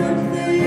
something.